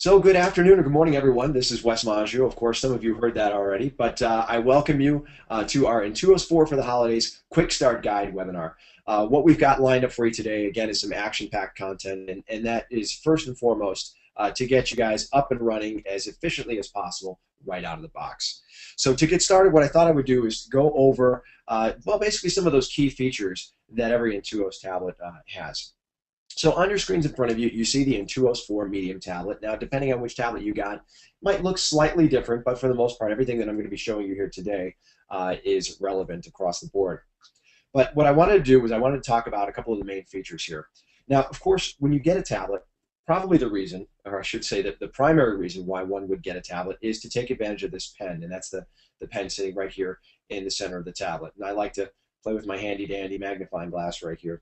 So good afternoon or good morning, everyone. This is Wes Maggio. Of course, some of you heard that already, but uh, I welcome you uh, to our Intuos 4 for the Holidays Quick Start Guide webinar. Uh, what we've got lined up for you today, again, is some action-packed content, and, and that is first and foremost uh, to get you guys up and running as efficiently as possible right out of the box. So to get started, what I thought I would do is go over, uh, well, basically some of those key features that every Intuos tablet uh, has. So on your screens in front of you, you see the Intuos 4 medium tablet. Now, depending on which tablet you got, might look slightly different, but for the most part, everything that I'm going to be showing you here today uh, is relevant across the board. But what I wanted to do was I wanted to talk about a couple of the main features here. Now, of course, when you get a tablet, probably the reason, or I should say that the primary reason why one would get a tablet is to take advantage of this pen, and that's the, the pen sitting right here in the center of the tablet. And I like to play with my handy dandy magnifying glass right here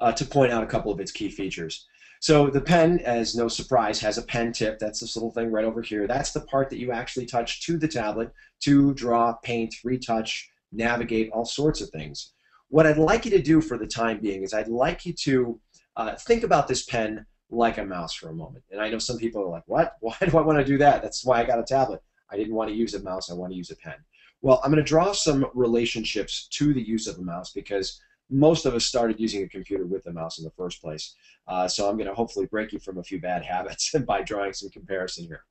uh, to point out a couple of its key features. So the pen, as no surprise, has a pen tip. That's this little thing right over here. That's the part that you actually touch to the tablet to draw, paint, retouch, navigate, all sorts of things. What I'd like you to do for the time being is I'd like you to uh, think about this pen like a mouse for a moment. And I know some people are like, what? Why do I want to do that? That's why I got a tablet. I didn't want to use a mouse. I want to use a pen. Well, I'm going to draw some relationships to the use of a mouse because most of us started using a computer with a mouse in the first place. Uh, so I'm going to hopefully break you from a few bad habits by drawing some comparison here.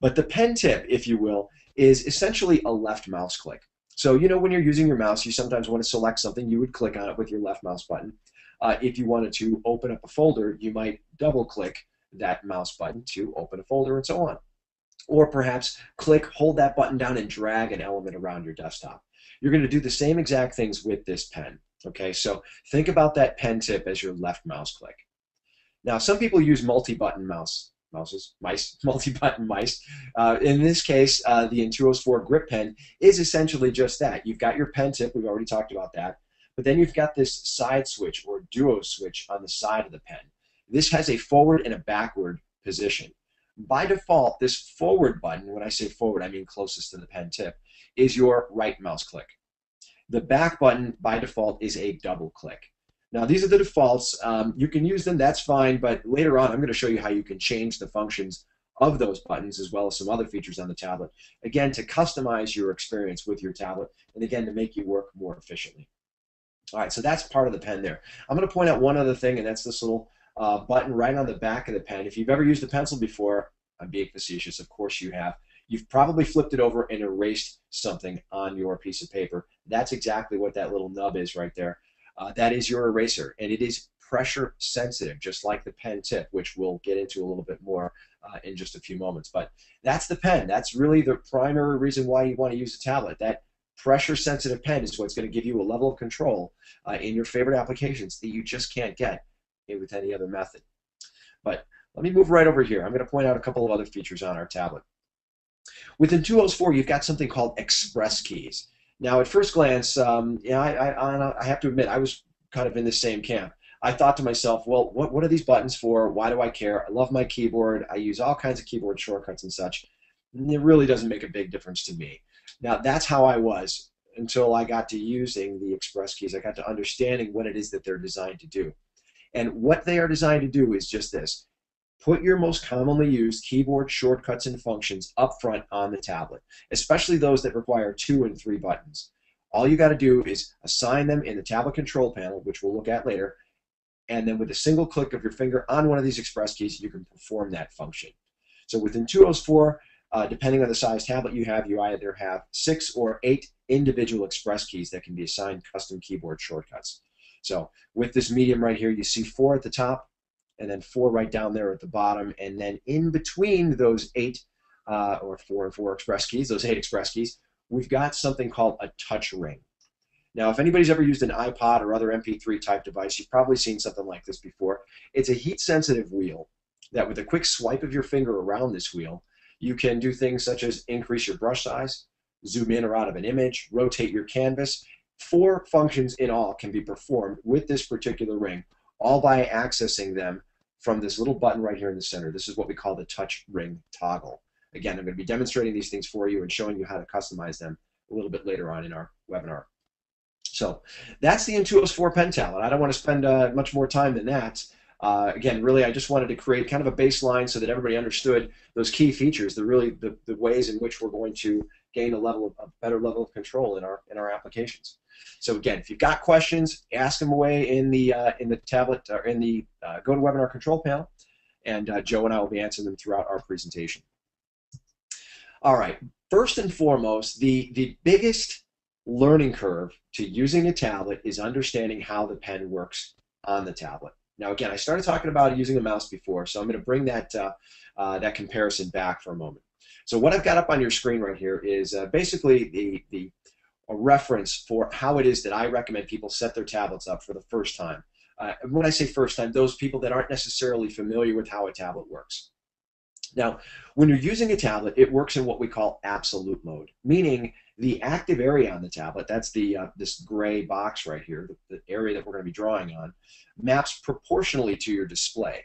But the pen tip, if you will, is essentially a left mouse click. So you know when you're using your mouse, you sometimes want to select something, you would click on it with your left mouse button. Uh, if you wanted to open up a folder, you might double click that mouse button to open a folder and so on. Or perhaps click, hold that button down and drag an element around your desktop. You're going to do the same exact things with this pen. Okay, so think about that pen tip as your left mouse click. Now, some people use multi-button mouse mouses, mice, multi-button mice. Uh, in this case, uh, the Intuos 4 grip pen is essentially just that. You've got your pen tip, we've already talked about that, but then you've got this side switch or duo switch on the side of the pen. This has a forward and a backward position. By default, this forward button, when I say forward, I mean closest to the pen tip, is your right mouse click. The back button by default is a double click. Now these are the defaults. Um, you can use them, that's fine, but later on I'm going to show you how you can change the functions of those buttons as well as some other features on the tablet. Again, to customize your experience with your tablet and again to make you work more efficiently. All right, so that's part of the pen there. I'm going to point out one other thing, and that's this little uh, button right on the back of the pen. If you've ever used a pencil before, I'm being facetious, of course you have. You've probably flipped it over and erased something on your piece of paper. That's exactly what that little nub is right there. Uh, that is your eraser, and it is pressure sensitive, just like the pen tip, which we'll get into a little bit more uh, in just a few moments. But that's the pen. That's really the primary reason why you want to use a tablet. That pressure sensitive pen is what's going to give you a level of control uh, in your favorite applications that you just can't get with any other method. But let me move right over here. I'm going to point out a couple of other features on our tablet. With Intuos 4, you've got something called express keys. Now, at first glance, um, I, I, I have to admit, I was kind of in the same camp. I thought to myself, well, what, what are these buttons for? Why do I care? I love my keyboard. I use all kinds of keyboard shortcuts and such. And it really doesn't make a big difference to me. Now, that's how I was until I got to using the express keys. I got to understanding what it is that they're designed to do. And what they are designed to do is just this Put your most commonly used keyboard shortcuts and functions up front on the tablet, especially those that require two and three buttons. All you got to do is assign them in the tablet control panel, which we'll look at later, and then with a single click of your finger on one of these express keys, you can perform that function. So with Intuos 4, uh, depending on the size tablet you have, you either have six or eight individual express keys that can be assigned custom keyboard shortcuts. So with this medium right here, you see four at the top, and then four right down there at the bottom, and then in between those eight uh, or four and four express keys, those eight express keys, we've got something called a touch ring. Now, if anybody's ever used an iPod or other MP3 type device, you've probably seen something like this before. It's a heat sensitive wheel that, with a quick swipe of your finger around this wheel, you can do things such as increase your brush size, zoom in or out of an image, rotate your canvas. Four functions in all can be performed with this particular ring, all by accessing them from this little button right here in the center. This is what we call the touch ring toggle. Again, I'm going to be demonstrating these things for you and showing you how to customize them a little bit later on in our webinar. So that's the Intuos 4 pen tablet. I don't want to spend uh, much more time than that. Uh, again, really, I just wanted to create kind of a baseline so that everybody understood those key features, the really the, the ways in which we're going to gain a level of a better level of control in our in our applications. So again, if you've got questions, ask them away in the uh, in the tablet or in the uh, GoToWebinar control panel, and uh, Joe and I will be answering them throughout our presentation. All right, first and foremost, the the biggest learning curve to using a tablet is understanding how the pen works on the tablet. Now, again, I started talking about using a mouse before, so I'm going to bring that uh, uh, that comparison back for a moment. So what I've got up on your screen right here is uh, basically the the a reference for how it is that I recommend people set their tablets up for the first time. Uh, when I say first time, those people that aren't necessarily familiar with how a tablet works. Now, when you're using a tablet, it works in what we call absolute mode, meaning the active area on the tablet, that's the uh, this gray box right here, the, the area that we're going to be drawing on, maps proportionally to your display.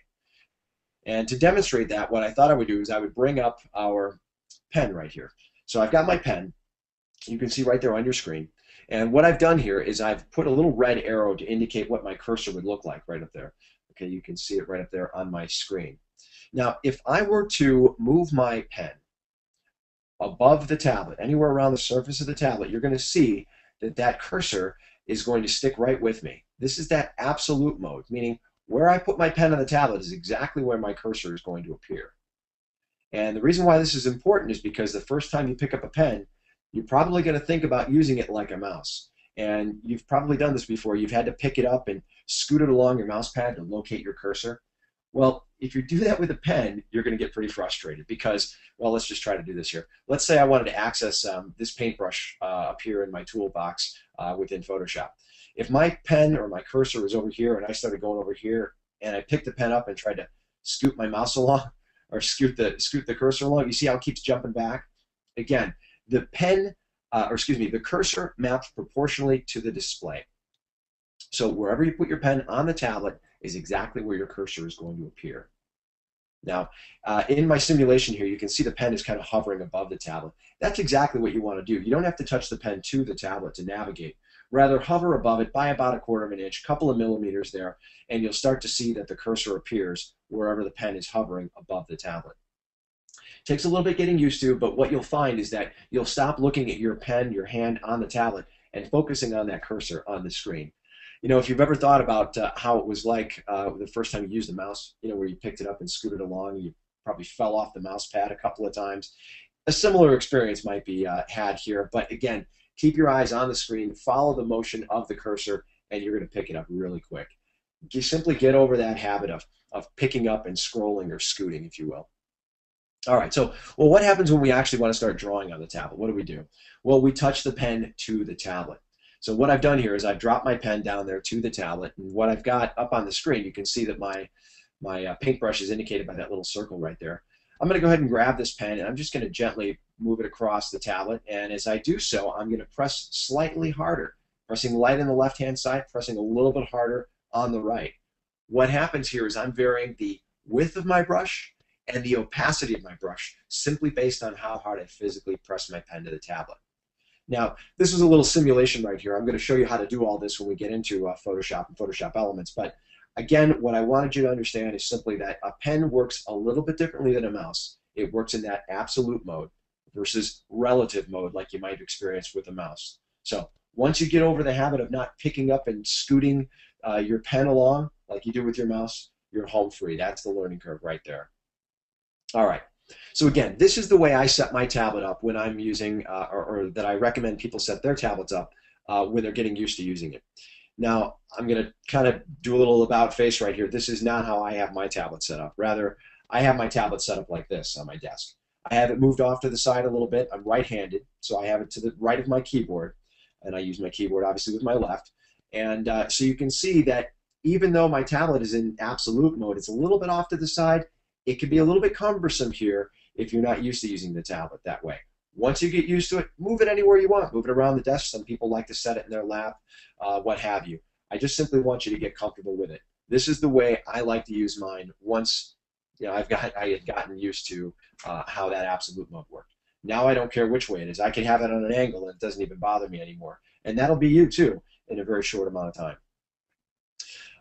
And to demonstrate that, what I thought I would do is I would bring up our pen right here. So I've got my pen, you can see right there on your screen. And what I've done here is I've put a little red arrow to indicate what my cursor would look like right up there. Okay, you can see it right up there on my screen. Now, if I were to move my pen above the tablet, anywhere around the surface of the tablet, you're going to see that that cursor is going to stick right with me. This is that absolute mode, meaning where I put my pen on the tablet is exactly where my cursor is going to appear. And the reason why this is important is because the first time you pick up a pen, you're probably going to think about using it like a mouse. And you've probably done this before. You've had to pick it up and scoot it along your mouse pad to locate your cursor. Well, if you do that with a pen, you're going to get pretty frustrated because, well, let's just try to do this here. Let's say I wanted to access um, this paintbrush uh, up here in my toolbox uh, within Photoshop. If my pen or my cursor was over here and I started going over here and I picked the pen up and tried to scoot my mouse along or scoot the scoot the cursor along, you see how it keeps jumping back? Again, the pen, uh, or excuse me, the cursor maps proportionally to the display. So wherever you put your pen on the tablet is exactly where your cursor is going to appear. Now, uh, in my simulation here, you can see the pen is kind of hovering above the tablet. That's exactly what you want to do. You don't have to touch the pen to the tablet to navigate. Rather, hover above it by about a quarter of an inch, couple of millimeters there, and you'll start to see that the cursor appears wherever the pen is hovering above the tablet. Takes a little bit getting used to, but what you'll find is that you'll stop looking at your pen, your hand on the tablet, and focusing on that cursor on the screen. You know, if you've ever thought about uh, how it was like uh, the first time you used a mouse, you know, where you picked it up and scooted along, you probably fell off the mouse pad a couple of times. A similar experience might be uh, had here, but again, keep your eyes on the screen, follow the motion of the cursor, and you're going to pick it up really quick. You simply get over that habit of, of picking up and scrolling or scooting, if you will. All right, so, well, what happens when we actually want to start drawing on the tablet? What do we do? Well, we touch the pen to the tablet. So what I've done here is I've dropped my pen down there to the tablet, and what I've got up on the screen, you can see that my, my uh, paintbrush is indicated by that little circle right there. I'm going to go ahead and grab this pen, and I'm just going to gently move it across the tablet, and as I do so, I'm going to press slightly harder, pressing light on the left-hand side, pressing a little bit harder on the right. What happens here is I'm varying the width of my brush and the opacity of my brush simply based on how hard I physically press my pen to the tablet. Now, this is a little simulation right here. I'm going to show you how to do all this when we get into uh, Photoshop and Photoshop Elements. But again, what I wanted you to understand is simply that a pen works a little bit differently than a mouse. It works in that absolute mode versus relative mode like you might experience with a mouse. So once you get over the habit of not picking up and scooting uh, your pen along like you do with your mouse, you're home free. That's the learning curve right there. All right. So again, this is the way I set my tablet up when I'm using, uh, or, or, that I recommend people set their tablets up uh, when they're getting used to using it. Now, I'm going to kind of do a little about face right here. This is not how I have my tablet set up. Rather, I have my tablet set up like this on my desk. I have it moved off to the side a little bit. I'm right-handed, so I have it to the right of my keyboard, and I use my keyboard obviously with my left. And uh, so you can see that even though my tablet is in absolute mode, it's a little bit off to the side. It can be a little bit cumbersome here if you're not used to using the tablet that way. Once you get used to it, move it anywhere you want. Move it around the desk. Some people like to set it in their lap, uh, what have you. I just simply want you to get comfortable with it. This is the way I like to use mine once you know, I've got, I had gotten used to uh, how that absolute mode worked. Now I don't care which way it is. I can have it on an angle and it doesn't even bother me anymore. And that'll be you too in a very short amount of time.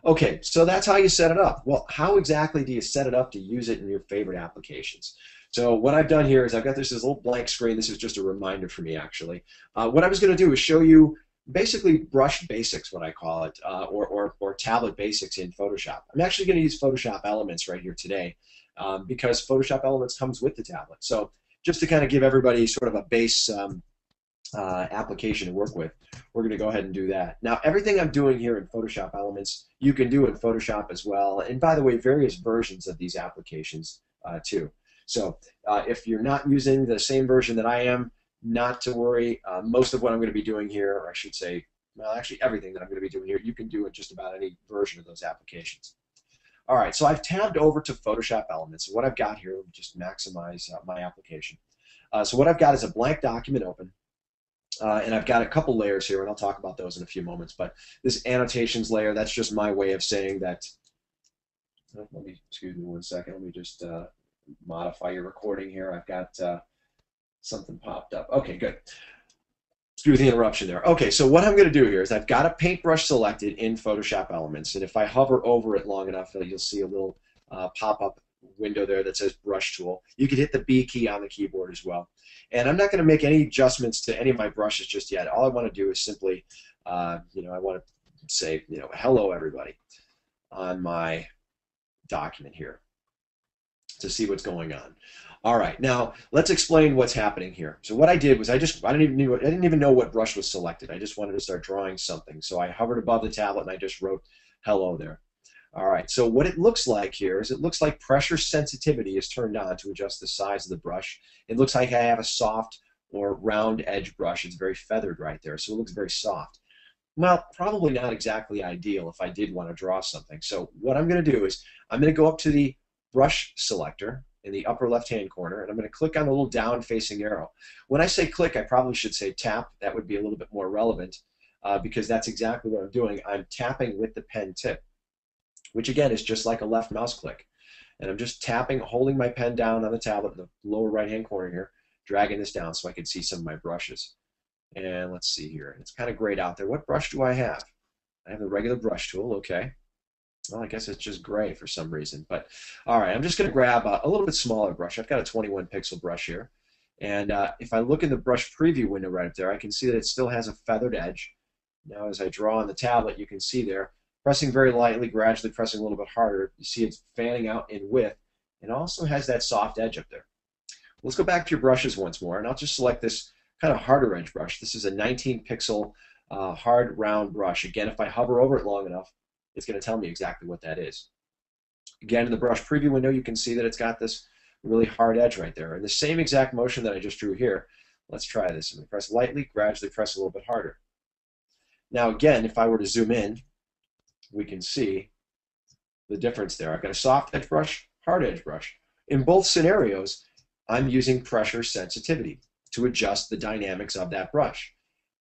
Okay, so that's how you set it up. Well, how exactly do you set it up to use it in your favorite applications? So what I've done here is I've got this, this little blank screen. This is just a reminder for me, actually. Uh, what I was going to do is show you basically brush basics, what I call it, uh, or, or, or tablet basics in Photoshop. I'm actually going to use Photoshop Elements right here today um, because Photoshop Elements comes with the tablet. So just to kind of give everybody sort of a base um, uh, application to work with, we're going to go ahead and do that. Now, everything I'm doing here in Photoshop Elements, you can do in Photoshop as well. And by the way, various versions of these applications uh, too. So uh, if you're not using the same version that I am, not to worry. Uh, most of what I'm going to be doing here, or I should say, well, actually everything that I'm going to be doing here, you can do in just about any version of those applications. All right, so I've tabbed over to Photoshop Elements. what I've got here, let me just maximize uh, my application. Uh, so what I've got is a blank document open. Uh, and I've got a couple layers here, and I'll talk about those in a few moments. But this annotations layer, that's just my way of saying that. Oh, let me, excuse me one second. Let me just uh, modify your recording here. I've got uh, something popped up. Okay, good. Excuse the interruption there. Okay, so what I'm going to do here is I've got a paintbrush selected in Photoshop Elements, and if I hover over it long enough, you'll see a little uh, pop-up window there that says Brush Tool. You can hit the B key on the keyboard as well. And I'm not going to make any adjustments to any of my brushes just yet. All I want to do is simply, uh, you know, I want to say, you know, hello everybody on my document here to see what's going on. All right, now let's explain what's happening here. So what I did was I just I didn't even I didn't even know what brush was selected. I just wanted to start drawing something. So I hovered above the tablet and I just wrote hello there. All right, so what it looks like here is it looks like pressure sensitivity is turned on to adjust the size of the brush. It looks like I have a soft or round edge brush. It's very feathered right there, so it looks very soft. Well, probably not exactly ideal if I did want to draw something. So what I'm going to do is I'm going to go up to the brush selector in the upper left-hand corner, and I'm going to click on the little down-facing arrow. When I say click, I probably should say tap. That would be a little bit more relevant uh, because that's exactly what I'm doing. I'm tapping with the pen tip, which again is just like a left mouse click. And I'm just tapping, holding my pen down on the tablet in the lower right-hand corner here, dragging this down so I can see some of my brushes. And let's see here. It's kind of grayed out there. What brush do I have? I have the regular brush tool, okay. Well, I guess it's just gray for some reason. But all right, I'm just going to grab a, a, little bit smaller brush. I've got a 21 pixel brush here. And uh, if I look in the brush preview window right up there, I can see that it still has a feathered edge. Now as I draw on the tablet, you can see there, pressing very lightly, gradually pressing a little bit harder, you see it's fanning out in width. and also has that soft edge up there. Let's go back to your brushes once more, and I'll just select this kind of harder edge brush. This is a 19 pixel uh, hard round brush. Again, if I hover over it long enough, it's going to tell me exactly what that is. Again, in the brush preview window, you can see that it's got this really hard edge right there. And the same exact motion that I just drew here, let's try this. I'm going to press lightly, gradually press a little bit harder. Now again, if I were to zoom in, we can see the difference there. I've got a soft edge brush, hard edge brush. In both scenarios, I'm using pressure sensitivity to adjust the dynamics of that brush.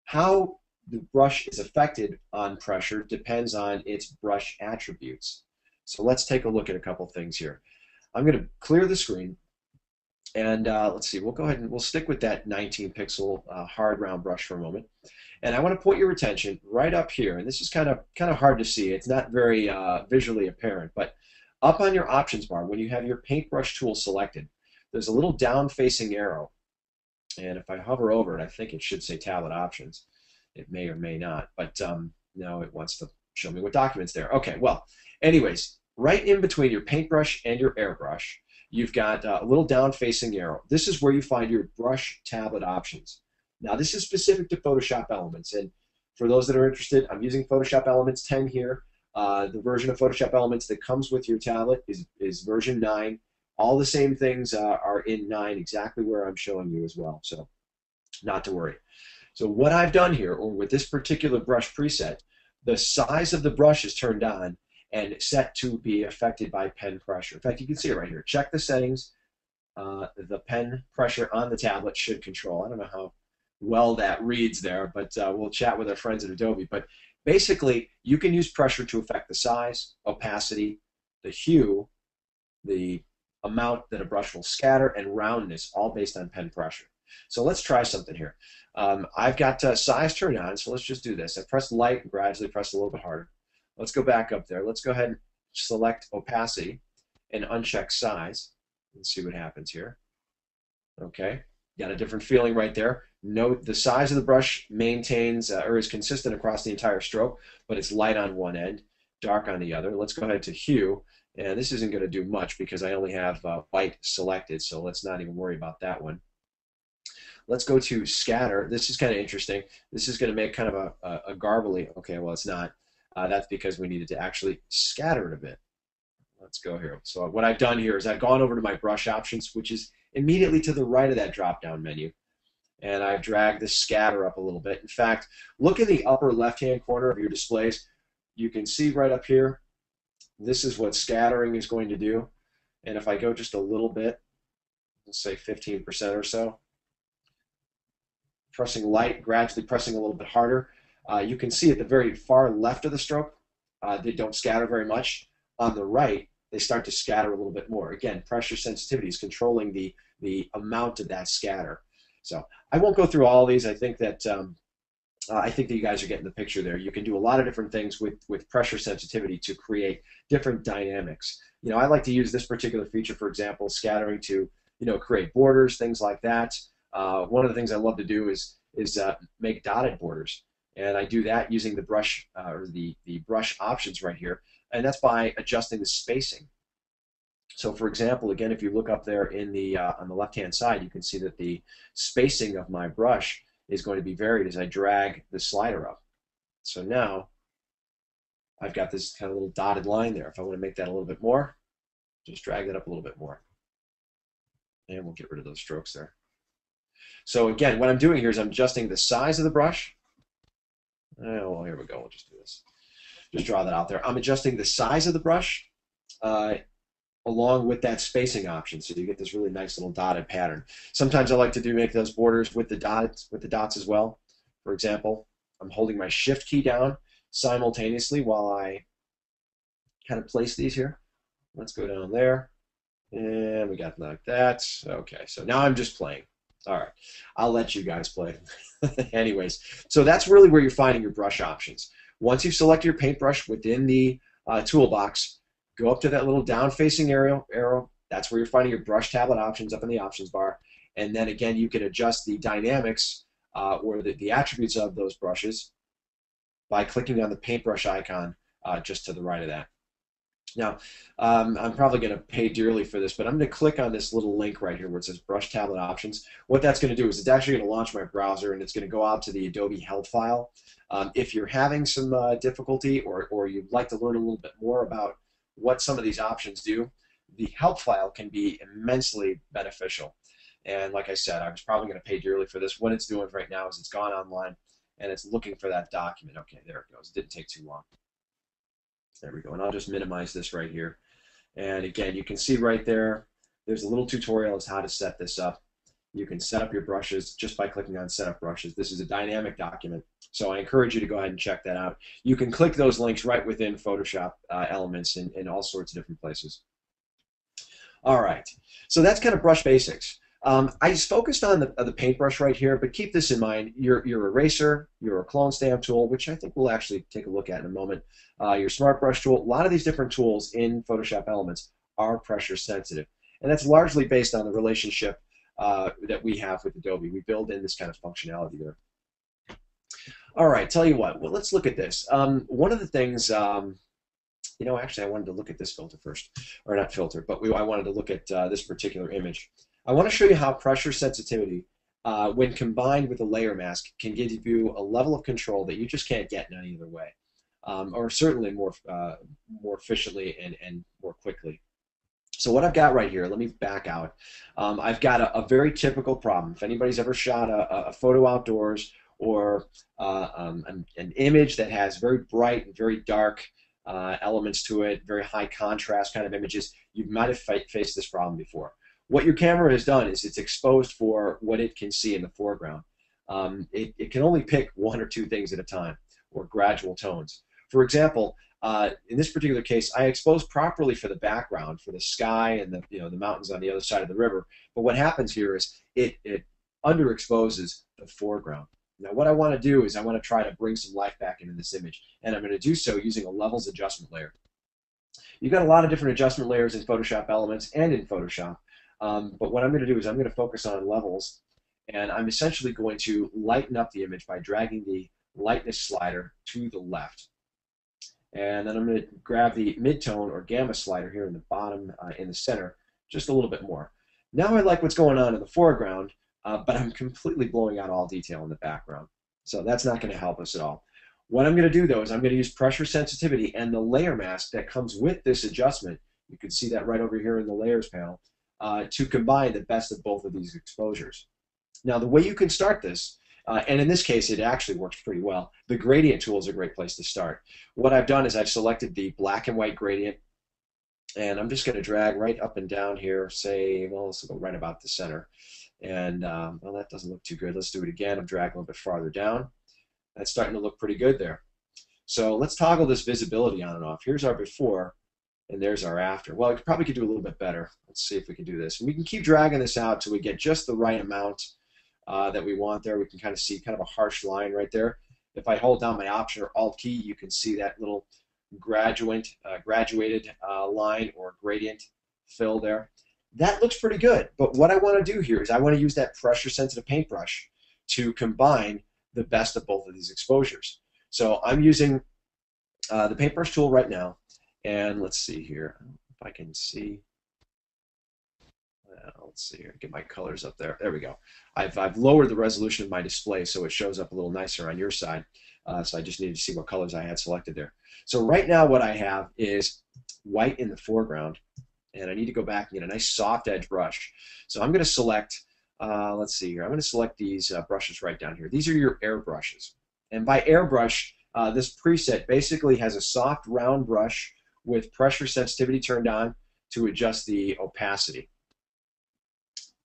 How the brush is affected on pressure depends on its brush attributes. So let's take a look at a couple things here. I'm going to clear the screen and uh, let's see, we'll go ahead and we'll stick with that 19 pixel uh, hard round brush for a moment. And I want to point your attention right up here, and this is kind of kind of hard to see. It's not very uh, visually apparent, but up on your options bar, when you have your paintbrush tool selected, there's a little down-facing arrow. And if I hover over it, I think it should say tablet options. It may or may not, but um, it wants to show me what documents there. Okay, well, anyways, right in between your paintbrush and your airbrush, you've got uh, a little down-facing arrow. This is where you find your brush tablet options. Now, this is specific to Photoshop Elements, and for those that are interested, I'm using Photoshop Elements 10 here. Uh, the version of Photoshop Elements that comes with your tablet is, is version 9. All the same things uh, are in 9, exactly where I'm showing you as well, so not to worry. So what I've done here, or with this particular brush preset, the size of the brush is turned on and set to be affected by pen pressure. In fact, you can see it right here. Check the settings. Uh, the pen pressure on the tablet should control. I don't know how well that reads there, but uh, we'll chat with our friends at Adobe. But basically, you can use pressure to affect the size, opacity, the hue, the amount that a brush will scatter, and roundness, all based on pen pressure. So let's try something here. Um, I've got uh, size turned on, so let's just do this. I press light and gradually press a little bit harder. let's go back up there. Let's go ahead and select opacity and uncheck size and see what happens here. Okay, got a different feeling right there. Note the size of the brush maintains uh, or is consistent across the entire stroke, but it's light on one end, dark on the other. Let's go ahead to hue, and this isn't going to do much because I only have uh, white selected, so let's not even worry about that one. Let's go to scatter. This is kind of interesting. This is going to make kind of a, a, a garbly. Okay, well it's not. Uh, that's because we needed to actually scatter it a bit. Let's go here. So what I've done here is I've gone over to my brush options, which is immediately to the right of that drop-down menu. And I've dragged the scatter up a little bit. In fact, look in the upper left-hand corner of your displays. You can see right up here, this is what scattering is going to do. And if I go just a little bit, let's say 15% or so, pressing light, gradually pressing a little bit harder, uh, you can see at the very far left of the stroke, uh, they don't scatter very much. On the right, they start to scatter a little bit more. Again, pressure sensitivity is controlling the, the amount of that scatter. So I won't go through all these. I think that um, uh, I think that you guys are getting the picture there. You can do a lot of different things with, with pressure sensitivity to create different dynamics. You know, I like to use this particular feature, for example, scattering to you know create borders, things like that. Uh, one of the things I love to do is is uh, make dotted borders, and I do that using the brush uh, or the the brush options right here and that's by adjusting the spacing. So for example, again, if you look up there in the uh, on the left-hand side, you can see that the spacing of my brush is going to be varied as I drag the slider up. So now I've got this kind of little dotted line there. If I want to make that a little bit more, just drag that up a little bit more. And we'll get rid of those strokes there. So again, what I'm doing here is I'm adjusting the size of the brush. Oh, well, here we go. We'll just do this just draw that out there. I'm adjusting the size of the brush uh, along with that spacing option, so you get this really nice little dotted pattern. Sometimes I like to do make those borders with the dots with the dots as well. For example, I'm holding my Shift key down simultaneously while I kind of place these here. Let's go down there, and we got like that. Okay, so now I'm just playing. All right, I'll let you guys play. Anyways, so that's really where you're finding your brush options. Once you've selected your paintbrush within the uh, toolbox, go up to that little down-facing arrow, arrow. That's where you're finding your brush tablet options up in the options bar. And then again, you can adjust the dynamics uh, or the, the attributes of those brushes by clicking on the paintbrush icon uh, just to the right of that. Now, um, I'm probably going to pay dearly for this, but I'm going to click on this little link right here where it says Brush Tablet Options. What that's going to do is it's actually going to launch my browser and it's going to go out to the Adobe help file. Um, if you're having some uh, difficulty or, or you'd like to learn a little bit more about what some of these options do, the help file can be immensely beneficial. And like I said, I was probably going to pay dearly for this. What it's doing right now is it's gone online and it's looking for that document. Okay, there it goes. It didn't take too long. There we go. And I'll just minimize this right here. And again, you can see right there, there's a little tutorial as how to set this up. You can set up your brushes just by clicking on Set Up Brushes. This is a dynamic document, so I encourage you to go ahead and check that out. You can click those links right within Photoshop uh, elements in, in all sorts of different places. All right, so that's kind of brush basics. Um, I just focused on the, uh, the paintbrush right here, but keep this in mind. Your, your eraser, your clone stamp tool, which I think we'll actually take a look at in a moment, uh, your smart brush tool, a lot of these different tools in Photoshop Elements are pressure sensitive. And that's largely based on the relationship uh, that we have with Adobe. We build in this kind of functionality there. All right, tell you what, well, let's look at this. Um, one of the things, um, you know, actually I wanted to look at this filter first, or not filter, but we, I wanted to look at uh, this particular image. I want to show you how pressure sensitivity, uh, when combined with a layer mask, can give you a level of control that you just can't get in any other way, um, or certainly more uh, more efficiently and, and more quickly. So what I've got right here, let me back out. Um, I've got a, a, very typical problem. If anybody's ever shot a, a photo outdoors or uh, um, an, an, image that has very bright and very dark uh, elements to it, very high contrast kind of images, you might have faced this problem before. What your camera has done is it's exposed for what it can see in the foreground. Um, it, it can only pick one or two things at a time, or gradual tones. For example, uh, in this particular case, I exposed properly for the background, for the sky and the you know the mountains on the other side of the river. But what happens here is it it underexposes the foreground. Now what I want to do is I want to try to bring some life back into this image, and I'm going to do so using a levels adjustment layer. You've got a lot of different adjustment layers in Photoshop Elements and in Photoshop, um, but what I'm going to do is I'm going to focus on levels, and I'm essentially going to lighten up the image by dragging the lightness slider to the left. And then I'm going to grab the midtone or gamma slider here in the bottom uh, in the center just a little bit more. Now I like what's going on in the foreground, uh, but I'm completely blowing out all detail in the background. So that's not going to help us at all. What I'm going to do though is I'm going to use pressure sensitivity and the layer mask that comes with this adjustment. You can see that right over here in the layers panel uh, to combine the best of both of these exposures. Now the way you can start this, uh, and in this case it actually works pretty well, the gradient tool is a great place to start. What I've done is I've selected the black and white gradient and I'm just going to drag right up and down here, say, well, let's go right about the center. And, um, well, that doesn't look too good. Let's do it again. I'm dragging a little bit farther down. That's starting to look pretty good there. So let's toggle this visibility on and off. Here's our before, and there's our after. Well, I probably could do a little bit better. Let's see if we can do this. And we can keep dragging this out till we get just the right amount uh, that we want there. We can kind of see kind of a harsh line right there. If I hold down my Option or Alt key, you can see that little graduate, uh, graduated uh, line or gradient fill there. That looks pretty good, but what I want to do here is I want to use that pressure sensitive paintbrush to combine the best of both of these exposures. So I'm using uh, the paintbrush tool right now, and let's see here if I can see. Uh, let's see here, get my colors up there. There we go. I've, I've lowered the resolution of my display so it shows up a little nicer on your side. Uh, so I just needed to see what colors I had selected there. So right now what I have is white in the foreground, and I need to go back and get a nice soft edge brush. So I'm going to select, uh, let's see here, I'm going to select these uh, brushes right down here. These are your air brushes. And by airbrush, uh, this preset basically has a soft round brush with pressure sensitivity turned on to adjust the opacity.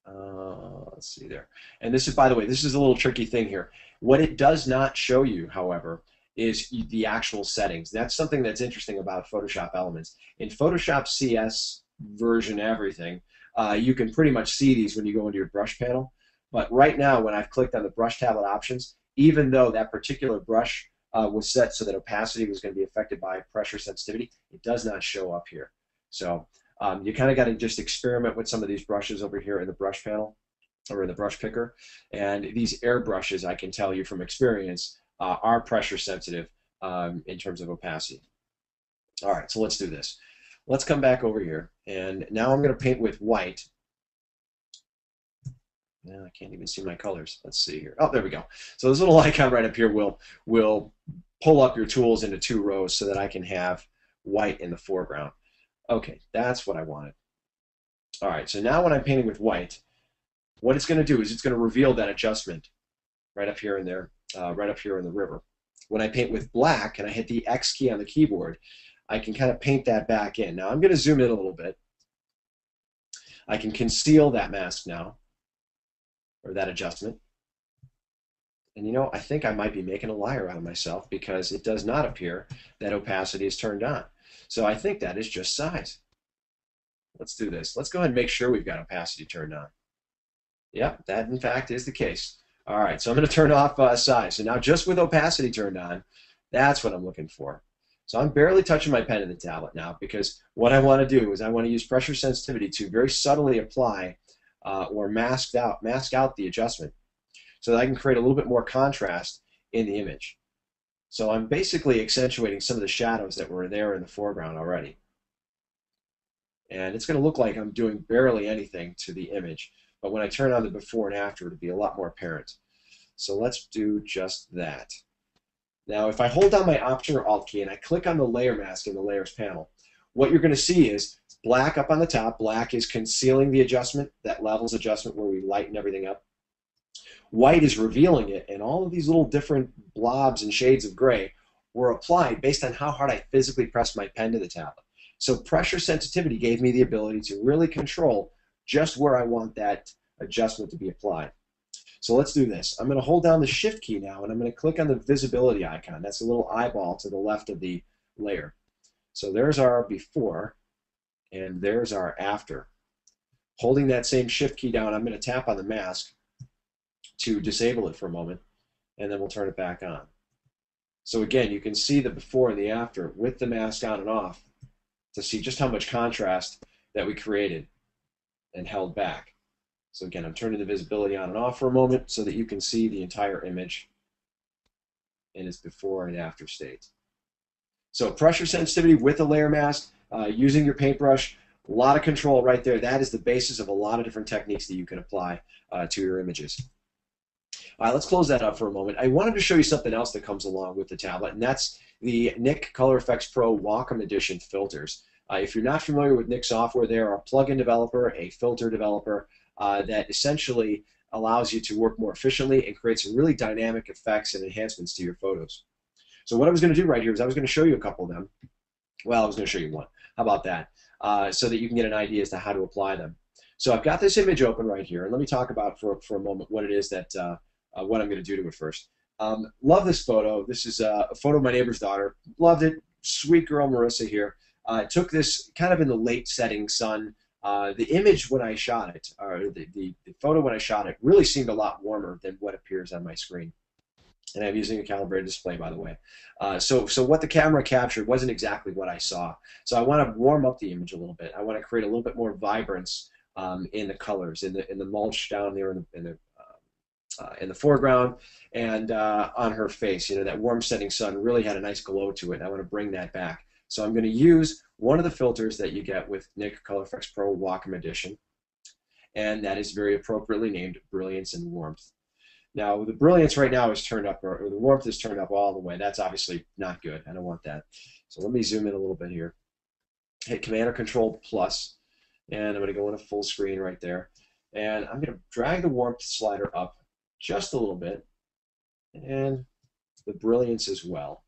Uh, let's see there. And this is, by the way, this is a little tricky thing here. What it does not show you, however, is the actual settings. That's something that's interesting about Photoshop Elements. In Photoshop CS version everything, uh, you can pretty much see these when you go into your brush panel. But right now, when I've clicked on the brush tablet options, even though that particular brush uh, was set so that opacity was going to be affected by pressure sensitivity, it does not show up here. So um, you kind of got to just experiment with some of these brushes over here in the brush panel or in the brush picker. And these air brushes, I can tell you from experience, uh, are pressure sensitive um, in terms of opacity. All right, so let's do this. Let's come back over here, and now I'm going to paint with white. I can't even see my colors. Let's see here. Oh, there we go. So this little icon right up here will will pull up your tools into two rows so that I can have white in the foreground. Okay, that's what I wanted. All right, so now when I'm painting with white, what it's going to do is it's going to reveal that adjustment right up here in there, uh, right up here in the river. When I paint with black and I hit the X key on the keyboard, I can kind of paint that back in. Now I'm going to zoom in a little bit. I can conceal that mask now, or that adjustment. And you know, I think I might be making a liar out of myself because it does not appear that opacity is turned on. So I think that is just size. Let's do this. Let's go ahead and make sure we've got opacity turned on. Yep, that in fact is the case. All right, so I'm going to turn off uh, size. So now just with opacity turned on, that's what I'm looking for. So I'm barely touching my pen in the tablet now because what I want to do is I want to use pressure sensitivity to very subtly apply uh, or mask out, mask out the adjustment so that I can create a little bit more contrast in the image. So I'm basically accentuating some of the shadows that were there in the foreground already. And it's going to look like I'm doing barely anything to the image. But when I turn on the before and after, it'll be a lot more apparent. So let's do just that. Now, if I hold down my Option or Alt key and I click on the layer mask in the Layers panel, what you're going to see is black up on the top. Black is concealing the adjustment, that levels adjustment where we lighten everything up. White is revealing it, and all of these little different blobs and shades of gray were applied based on how hard I physically pressed my pen to the tablet. So pressure sensitivity gave me the ability to really control just where I want that adjustment to be applied. So let's do this. I'm going to hold down the Shift key now, and I'm going to click on the visibility icon. That's a little eyeball to the left of the layer. So there's our before, and there's our after. Holding that same Shift key down, I'm going to tap on the mask, to disable it for a moment. and then we'll turn it back on. So again, you can see the before and the after with the mask on and off to see just how much contrast that we created and held back. So again, I'm turning the visibility on and off for a moment so that you can see the entire image in its before and after state. So pressure sensitivity with a layer mask, uh, using your paintbrush, a lot of control right there. That is the basis of a lot of different techniques that you can apply uh, to your images. All right, let's close that up for a moment. I wanted to show you something else that comes along with the tablet, and that's the Nik Color Efex Pro Wacom Edition filters. Uh, if you're not familiar with Nik software, they are a plugin developer, a filter developer uh, that essentially allows you to work more efficiently and create some really dynamic effects and enhancements to your photos. So what I was going to do right here is I was going to show you a couple of them. Well, I was going to show you one. How about that? Uh, so that you can get an idea as to how to apply them. So I've got this image open right here, and let me talk about for, for a moment what it is that uh, uh, what I'm going to do to it first. Um, love this photo. This is a photo of my neighbor's daughter. Loved it. Sweet girl Marissa here. Uh, took this kind of in the late setting sun. Uh, the image when I shot it, or the, the, the, photo when I shot it, really seemed a lot warmer than what appears on my screen. And I'm using a calibrated display, by the way. Uh, so, so what the camera captured wasn't exactly what I saw. So I want to warm up the image a little bit. I want to create a little bit more vibrance um, in the colors, in the in the mulch down there in the, in the uh, in the foreground and uh, on her face. You know, that warm setting sun really had a nice glow to it. I want to bring that back. So I'm going to use one of the filters that you get with Nik Color Efex Pro Wacom Edition, and that is very appropriately named Brilliance and Warmth. Now, the brilliance right now is turned up, or, the warmth is turned up all the way. That's obviously not good. I don't want that. So let me zoom in a little bit here. Hit Command or Control plus, and I'm going to go into full screen right there. And I'm going to drag the warmth slider up just a little bit, and the brilliance as well.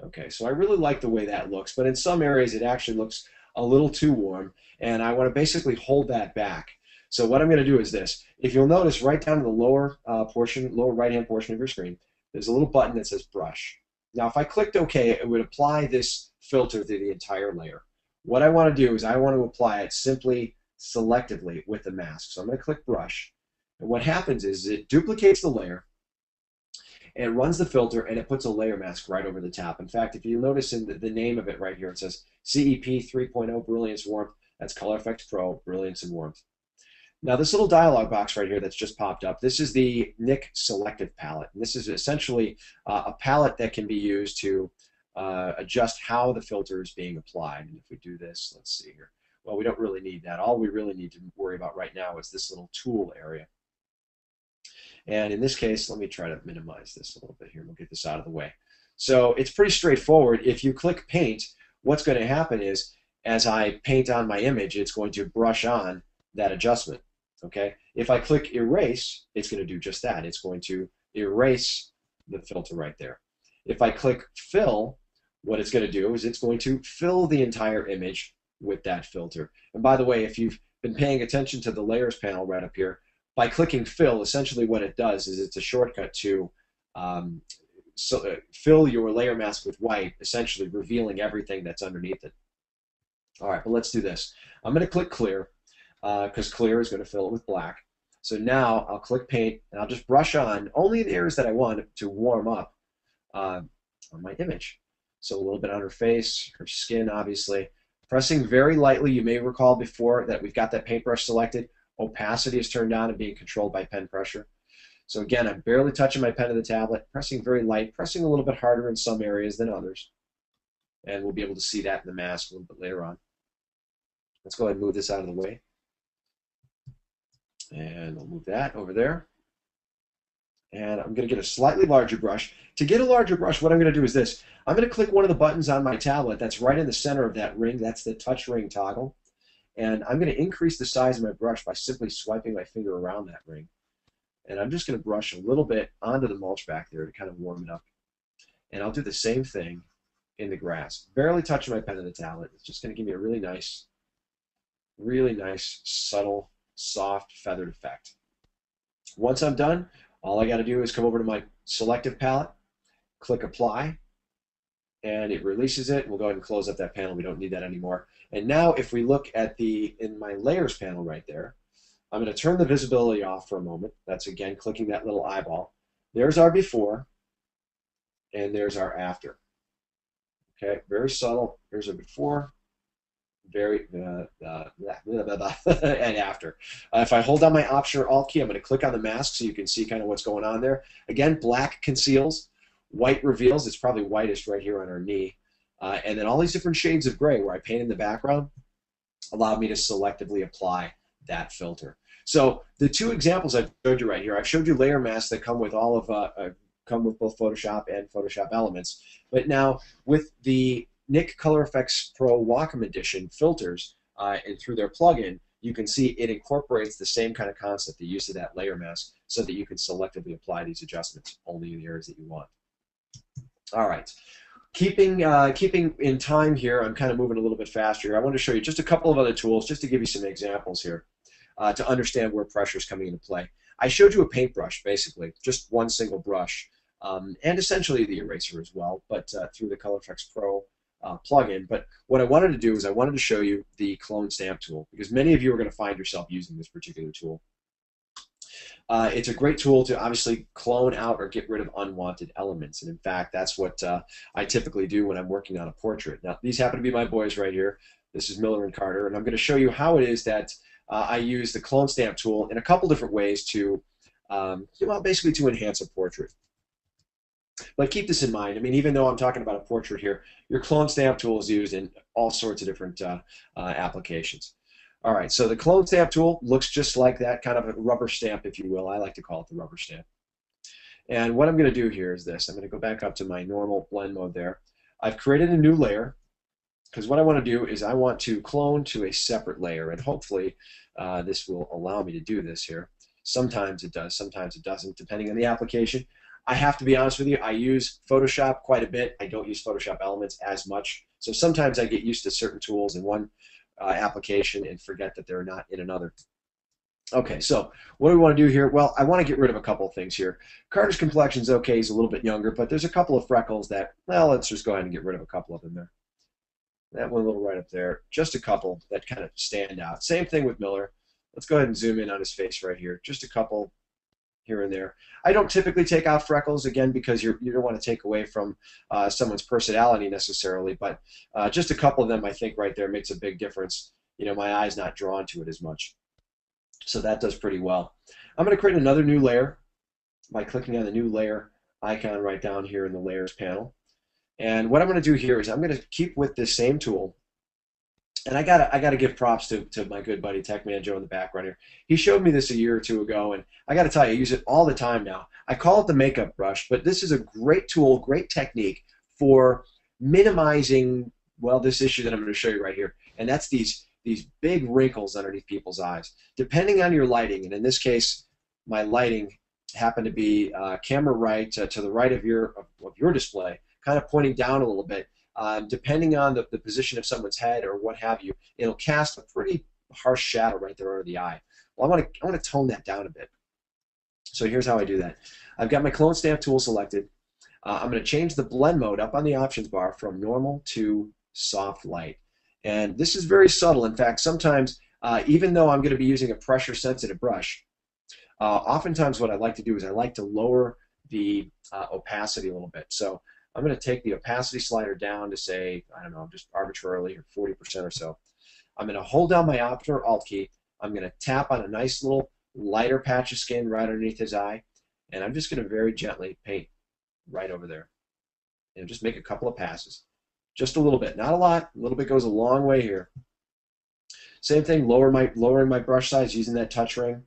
Okay, so I really like the way that looks, but in some areas it actually looks a little too warm, and I want to basically hold that back. So what I'm going to do is this. If you'll notice right down in the lower uh, portion, lower right-hand portion of your screen, there's a little button that says Brush. Now if I clicked OK, it would apply this filter to the entire layer. What I want to do is I want to apply it simply selectively with the mask. So I'm going to click Brush, and what happens is it duplicates the layer, and it runs the filter, and it puts a layer mask right over the top. In fact, if you notice in the, the name of it right here, it says CEP 3.0 Brilliance Warmth. That's Color Efex Pro, Brilliance and Warmth. Now, this little dialog box right here that's just popped up, this is the Nik Selective Palette. And this is essentially uh, a palette that can be used to uh, adjust how the filter is being applied. And if we do this, let's see here. Well, we don't really need that. All we really need to worry about right now is this little tool area. And in this case, let me try to minimize this a little bit here. We'll get this out of the way. So it's pretty straightforward. If you click Paint, what's going to happen is as I paint on my image, it's going to brush on that adjustment. Okay. If I click Erase, it's going to do just that. It's going to erase the filter right there. If I click Fill, what it's going to do is it's going to fill the entire image with that filter. And by the way, if you've been paying attention to the Layers panel right up here, by clicking fill, essentially what it does is it's a shortcut to um, so, uh, fill your layer mask with white, essentially revealing everything that's underneath it. All right, but let's do this. I'm going to click clear because uh, clear is going to fill it with black. So now I'll click paint and I'll just brush on only the areas that I want to warm up uh, on my image. So a little bit on her face, her skin obviously. Pressing very lightly, you may recall before that we've got that paintbrush selected opacity is turned on and being controlled by pen pressure. So again, I'm barely touching my pen to the tablet, pressing very light, pressing a little bit harder in some areas than others. And we'll be able to see that in the mask a little bit later on. Let's go ahead and move this out of the way. And we'll move that over there. And I'm going to get a slightly larger brush. To get a larger brush, what I'm going to do is this. I'm going to click one of the buttons on my tablet that's right in the center of that ring. That's the touch ring toggle. And I'm going to increase the size of my brush by simply swiping my finger around that ring. And I'm just going to brush a little bit onto the mulch back there to kind of warm it up. And I'll do the same thing in the grass. Barely touching my pen to the tablet. It's just going to give me a really nice, really nice, subtle, soft, feathered effect. Once I'm done, all I got to do is come over to my selective palette, click apply, and it releases it. We'll go ahead and close up that panel. We don't need that anymore. And now if we look at the, in my layers panel right there, I'm going to turn the visibility off for a moment. That's again clicking that little eyeball. there's our before, and there's our after. Okay, very subtle. Here's our before, very uh, uh, and after. Uh, if I hold down my Option or Alt key, I'm going to click on the mask so you can see kind of what's going on there. Again, black conceals, white reveals. It's probably whitest right here on our knee. Uh, and then all these different shades of gray where I paint in the background allow me to selectively apply that filter. So the two examples I've showed you right here, I've showed you layer masks that come with all of uh, uh, come with both Photoshop and Photoshop Elements. But now with the Nik Color Efex Pro Wacom Edition filters uh, and through their plugin, you can see it incorporates the same kind of concept, the use of that layer mask, so that you can selectively apply these adjustments only in the areas that you want. All right. Keeping, uh, keeping in time here, I'm kind of moving a little bit faster. I want to show you just a couple of other tools, just to give you some examples here, uh, to understand where pressure is coming into play. I showed you a paintbrush, basically, just one single brush, um, and essentially the eraser as well, but uh, through the Color Efex Pro uh, plugin. But what I wanted to do is I wanted to show you the clone stamp tool because many of you are going to find yourself using this particular tool. Uh, it's a great tool to obviously clone out or get rid of unwanted elements. And in fact, that's what uh, I typically do when I'm working on a portrait. Now, these happen to be my boys right here. This is Miller and Carter, and I'm going to show you how it is that uh, I use the clone stamp tool in a couple different ways to, um, well, basically to enhance a portrait. But keep this in mind. I mean, even though I'm talking about a portrait here, your clone stamp tool is used in all sorts of different uh, uh, applications. All right, so the clone stamp tool looks just like that, kind of a rubber stamp, if you will. I like to call it the rubber stamp. And what I'm going to do here is this. I'm going to go back up to my normal blend mode there. I've created a new layer because what I want to do is I want to clone to a separate layer, and hopefully uh, this will allow me to do this here. Sometimes it does, sometimes it doesn't, depending on the application. I have to be honest with you, I use Photoshop quite a bit. I don't use Photoshop Elements as much. So sometimes I get used to certain tools in one uh, application and forget that they're not in another. Okay, so what do we want to do here? Well, I want to get rid of a couple of things here. Carter's complexion is okay, he's a little bit younger, but there's a couple of freckles that, well, let's just go ahead and get rid of a couple of them there. That one little right up there. Just a couple that kind of stand out. Same thing with Miller. Let's go ahead and zoom in on his face right here. Just a couple here and there. I don't typically take out freckles again because you're, you don't want to take away from uh, someone's personality necessarily, but uh, just a couple of them I think right there makes a big difference. You know, my eye's not drawn to it as much. So that does pretty well. I'm going to create another new layer by clicking on the new layer icon right down here in the layers panel. And what I'm going to do here is I'm going to keep with this same tool and I gotta I gotta give props to, to my good buddy Tech Man Joe in the background here. He showed me this a year or two ago, and I gotta tell you, I use it all the time now. I call it the makeup brush, but this is a great tool, great technique for minimizing well this issue that I'm going to show you right here, and that's these these big wrinkles underneath people's eyes. Depending on your lighting, and in this case, my lighting happened to be uh, camera right uh, to the right of your of, of your display, kind of pointing down a little bit um, depending on the, the position of someone's head or what have you, it'll cast a pretty harsh shadow right there under the eye. Well, I want to I want to tone that down a bit. So here's how I do that. I've got my clone stamp tool selected. Uh, I'm going to change the blend mode up on the options bar from normal to soft light. And this is very subtle. In fact, sometimes, uh, even though I'm going to be using a pressure sensitive brush, uh, oftentimes what I like to do is I like to lower the uh, opacity a little bit. So I'm going to take the opacity slider down to say, I don't know, just arbitrarily or 40% or so. I'm going to hold down my Option or Alt key. I'm going to tap on a nice little lighter patch of skin right underneath his eye, and I'm just going to very gently paint right over there. And just make a couple of passes. Just a little bit, not a lot. A little bit goes a long way here. Same thing, lower my, lowering my brush size using that touch ring.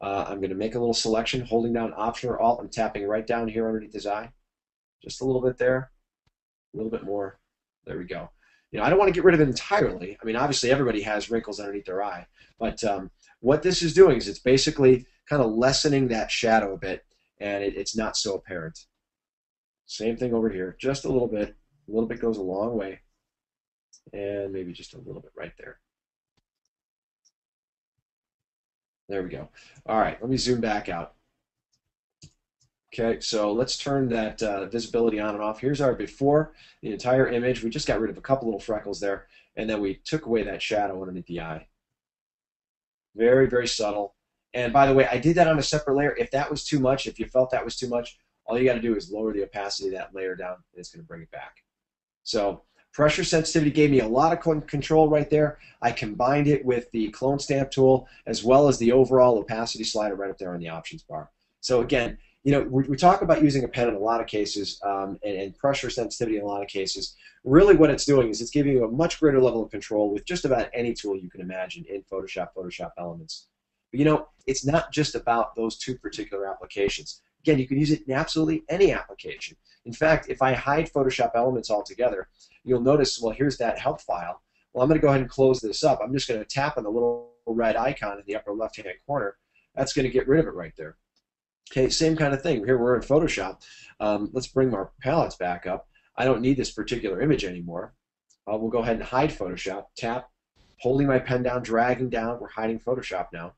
Uh, I'm going to make a little selection, holding down Option or Alt. I'm tapping right down here underneath his eye. Just a little bit there, a little bit more. There we go. You know, I don't want to get rid of it entirely. I mean, obviously everybody has wrinkles underneath their eye, but um, what this is doing is it's basically kind of lessening that shadow a bit, and it, it's not so apparent. Same thing over here, just a little bit. A little bit goes a long way, and maybe just a little bit right there. There we go. All right, let me zoom back out. Okay, so let's turn that uh, visibility on and off. Here's our before, the entire image. We just got rid of a couple little freckles there, and then we took away that shadow underneath the eye. Very, very subtle. And by the way, I did that on a separate layer. If that was too much, if you felt that was too much, all you got to do is lower the opacity of that layer down, and it's going to bring it back. So pressure sensitivity gave me a lot of control right there. I combined it with the clone stamp tool as well as the overall opacity slider right up there on the options bar. So again, you know, we, we talk about using a pen in a lot of cases um, and, and, pressure sensitivity in a lot of cases. Really what it's doing is it's giving you a much greater level of control with just about any tool you can imagine in Photoshop, Photoshop Elements. But you know, it's not just about those two particular applications. Again, you can use it in absolutely any application. In fact, if I hide Photoshop Elements altogether, you'll notice, well, here's that help file. Well, I'm going to go ahead and close this up. I'm just going to tap on the little red icon in the upper left-hand corner. That's going to get rid of it right there. Okay, same kind of thing. Here we're in Photoshop. Um, let's bring our palettes back up. I don't need this particular image anymore. Uh, we'll go ahead and hide Photoshop. Tap, holding my pen down, dragging down. We're hiding Photoshop now.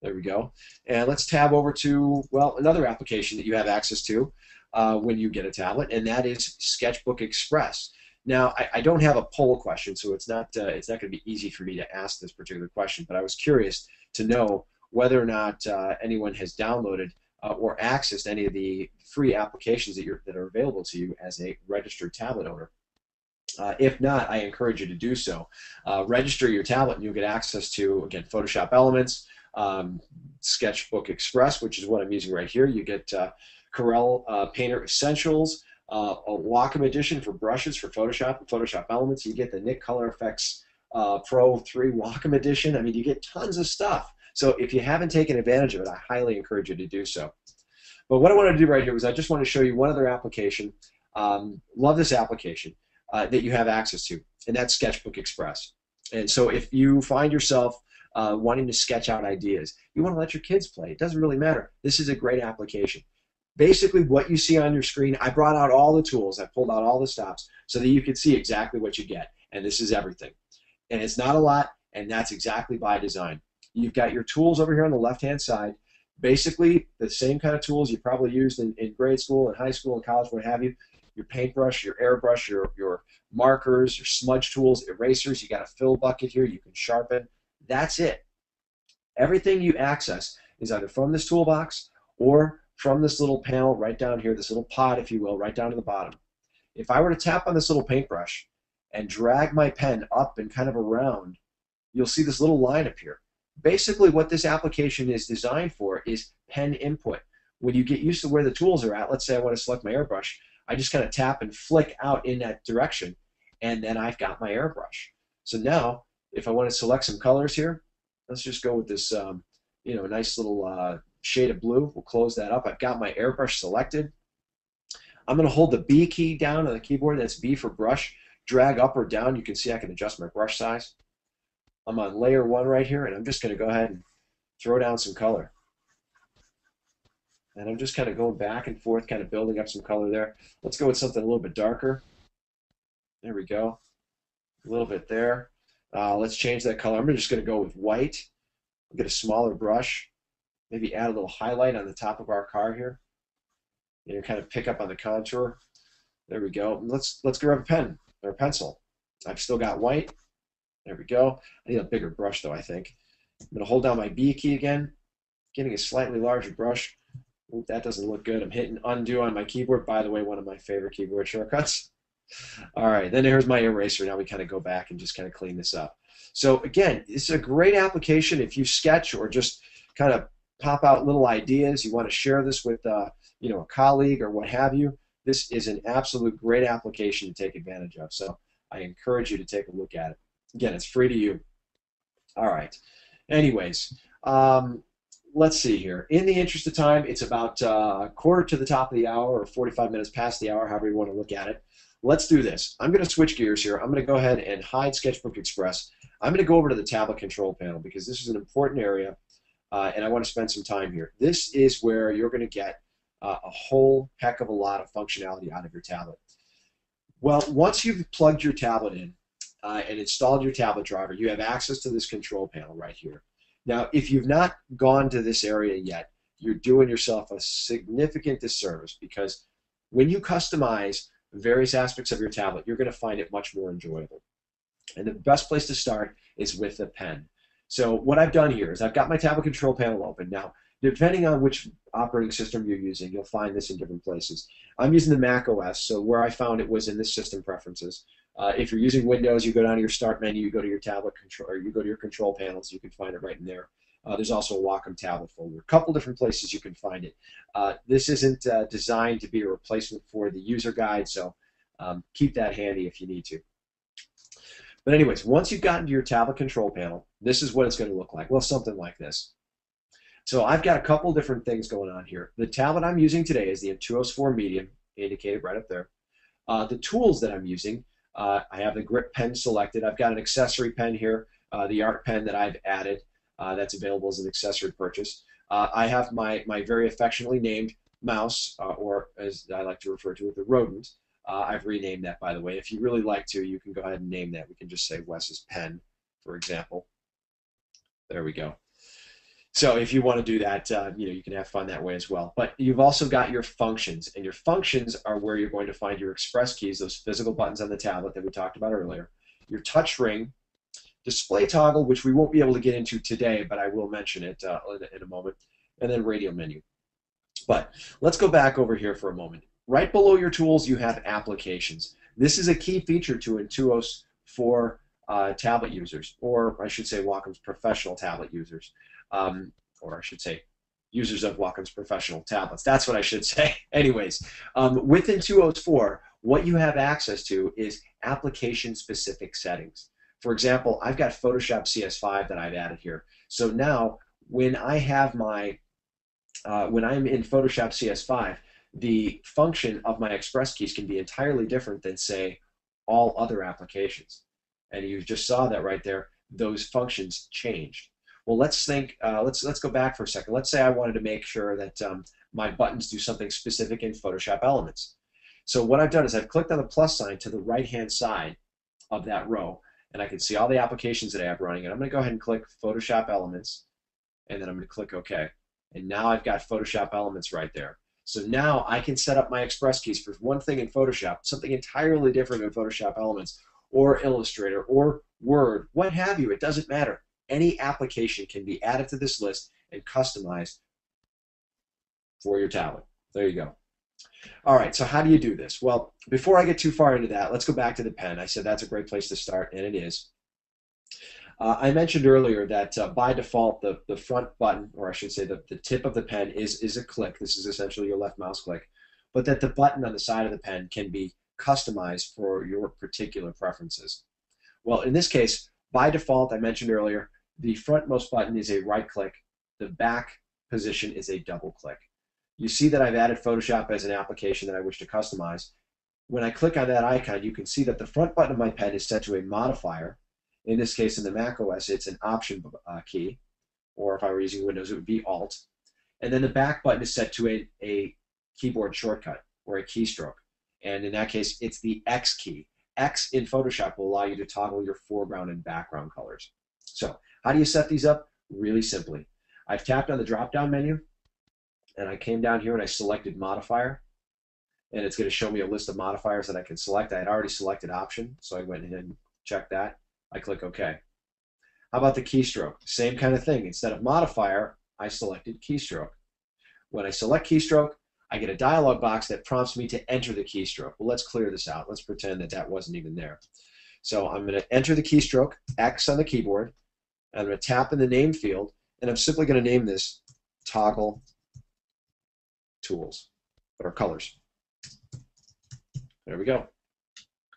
There we go. And let's tab over to, well, another application that you have access to uh, when you get a tablet, and that is Sketchbook Express. Now, I, I don't have a poll question, so it's not uh, it's not going to be easy for me to ask this particular question, but I was curious to know whether or not uh, anyone has downloaded uh, or accessed any of the free applications that, that are available to you as a registered tablet owner. Uh, if not, I encourage you to do so. Uh, register your tablet and you'll get access to, again, Photoshop Elements, um, Sketchbook Express, which is what I'm using right here. You get uh, Corel uh, Painter Essentials, a Wacom edition for brushes for Photoshop and Photoshop Elements. You get the Nik Color Efex Pro 3 Wacom edition. I mean, you get tons of stuff. So if you haven't taken advantage of it, I highly encourage you to do so. But what I wanted to do right here was I just want to show you one other application. Um, love this application uh, that you have access to, and that's Sketchbook Express. And so if you find yourself uh, wanting to sketch out ideas. You want to let your kids play. It doesn't really matter. This is a great application. Basically, what you see on your screen, I brought out all the tools. I pulled out all the stops so that you could see exactly what you get. And this is everything. And it's not a lot, and that's exactly by design. You've got your tools over here on the left-hand side. Basically, the same kind of tools you probably used in, in grade school and high school and college, what have you. Your paintbrush, your airbrush, your, your markers, your smudge tools, erasers. You got a fill bucket here. You can sharpen. That's it. Everything you access is either from this toolbox or from this little panel right down here, this little pod, if you will, right down to the bottom. If I were to tap on this little paintbrush and drag my pen up and kind of around, you'll see this little line appear. Basically, what this application is designed for is pen input. When you get used to where the tools are at, let's say I want to select my airbrush, I just kind of tap and flick out in that direction, and then I've got my airbrush. So now if I want to select some colors here, let's just go with this, um, you know, nice little uh, shade of blue. We'll close that up. I've got my airbrush selected. I'm going to hold the B key down on the keyboard. That's B for brush. Drag up or down. You can see I can adjust my brush size. I'm on layer one right here, and I'm just going to go ahead and throw down some color. And I'm just kind of going back and forth, kind of building up some color there. Let's go with something a little bit darker. There we go. A little bit there. Uh, let's change that color. I'm just going to go with white. get a smaller brush. Maybe add a little highlight on the top of our car here. You know, kind of pick up on the contour. There we go. Let's let's grab a pen or a pencil. I've still got white. There we go. I need a bigger brush though. I think. I'm going to hold down my B key again. Getting a slightly larger brush. Ooh, that doesn't look good. I'm hitting undo on my keyboard. By the way, one of my favorite keyboard shortcuts. All right, then here's my eraser. Now we kind of go back and just kind of clean this up. So again, it's a great application if you sketch or just kind of pop out little ideas. You want to share this with uh, you know a colleague or what have you. This is an absolute great application to take advantage of. So I encourage you to take a look at it. Again, it's free to you. All right. Anyways, um, let's see here. In the interest of time, it's about uh, quarter to the top of the hour or 45 minutes past the hour, however you want to look at it let's do this. I'm going to switch gears here. I'm going to go ahead and hide Sketchbook Express. I'm going to go over to the tablet control panel because this is an important area uh, and I want to spend some time here. This is where you're going to get uh, a whole heck of a lot of functionality out of your tablet. Well, once you've plugged your tablet in uh, and installed your tablet driver, you have access to this control panel right here. Now, if you've not gone to this area yet, you're doing yourself a significant disservice because when you customize various aspects of your tablet, you're going to find it much more enjoyable. And the best place to start is with a pen. So what I've done here is I've got my tablet control panel open. Now, depending on which operating system you're using, you'll find this in different places. I'm using the Mac OS, so where I found it was in the system preferences. Uh, if you're using Windows, you go down to your Start menu, you go to your tablet control, or you go to your control panels, you can find it right in there. Uh, there's also a Wacom tablet folder. A couple different places you can find it. Uh, this isn't uh, designed to be a replacement for the user guide, so um, keep that handy if you need to. But anyways, once you've gotten to your tablet control panel, this is what it's going to look like. Well, something like this. So I've got a couple different things going on here. The tablet I'm using today is the Intuos 4 Medium, indicated right up there. Uh, the tools that I'm using, uh, I have the grip pen selected. I've got an accessory pen here, uh, the art pen that I've added. Uh, that's available as an accessory purchase. Uh, I have my, my very affectionately named mouse, uh, or as I like to refer to it, the rodent. I've renamed that, by the way. If you really like to, you can go ahead and name that. We can just say Wes's pen, for example. There we go. So if you want to do that, uh, you know, you can have fun that way as well. But you've also got your functions, and your functions are where you're going to find your express keys, those physical buttons on the tablet that we talked about earlier, your touch ring, display toggle, which we won't be able to get into today, but I will mention it uh, in a moment, and then radio menu. But let's go back over here for a moment. Right below your tools, you have applications. This is a key feature to Intuos 4 uh, tablet users, or I should say Wacom's professional tablet users um, or I should say, users of Wacom's professional tablets. That's what I should say. Anyways, um, with Intuos 4, what you have access to is application-specific settings. For example, I've got Photoshop CS5 that I've added here. So now, when I have my, uh, when I'm in Photoshop CS5, the function of my express keys can be entirely different than, say, all other applications. And you just saw that right there. Those functions changed. Well, let's think. Uh, let's let's go back for a second. Let's say I wanted to make sure that um, my buttons do something specific in Photoshop Elements. So what I've done is I've clicked on the plus sign to the right-hand side of that row, and I can see all the applications that I have running. And I'm going to go ahead and click Photoshop Elements, and then I'm going to click OK. And now I've got Photoshop Elements right there. So now I can set up my express keys for one thing in Photoshop, something entirely different in Photoshop Elements, or Illustrator, or Word, what have you. It doesn't matter any application can be added to this list and customized for your tablet. There you go. All right, so how do you do this? Well, before I get too far into that, let's go back to the pen. I said that's a great place to start, and it is. Uh, I mentioned earlier that uh, by default, the, the front button, or I should say the, the tip of the pen, is, is a click. This is essentially your left mouse click. But that the button on the side of the pen can be customized for your particular preferences. Well, in this case, by default, I mentioned earlier, the frontmost button is a right click. The back position is a double click. You see that I've added Photoshop as an application that I wish to customize. When I click on that icon, you can see that the front button of my pen is set to a modifier. In this case, in the Mac OS, it's an Option uh, key, or if I were using Windows, it would be Alt. And then the back button is set to a, a keyboard shortcut, or a keystroke. And in that case, it's the X key. X in Photoshop will allow you to toggle your foreground and background colors. So how do you set these up? Really simply. I've tapped on the drop-down menu, and I came down here and I selected modifier, and it's going to show me a list of modifiers that I can select. I had already selected option, so I went ahead and checked that. I click OK. How about the keystroke? Same kind of thing. Instead of modifier, I selected keystroke. When I select keystroke, I get a dialog box that prompts me to enter the keystroke. Well, let's clear this out. Let's pretend that that wasn't even there. So I'm going to enter the keystroke, X on the keyboard. I'm going to tap in the name field, and I'm simply going to name this toggle tools, or colors. There we go.